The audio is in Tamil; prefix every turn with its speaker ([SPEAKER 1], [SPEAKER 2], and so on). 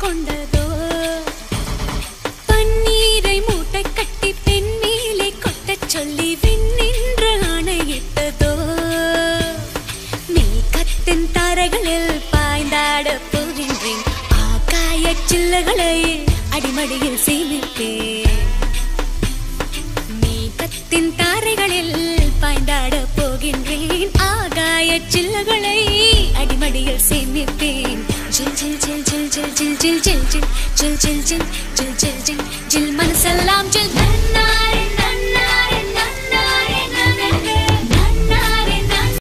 [SPEAKER 1] கொண்டதோ? பன்னீரை மூட்டை கட்டி பெண் மேலே கொட்டச் சொல்லி விண்ணின்ற ஆணையிட்டதோ? மேகத்தின் தரைகளில் பாய்ந்தாட போகின்றேன். ஆகாய சில்லுகளை அடிமடியில் சேமிப்பேன். மேகத்தின் தாரைகளில் பாய்ந்தாட போகின்றேன். chill chill chill chill chill chill chill chill chill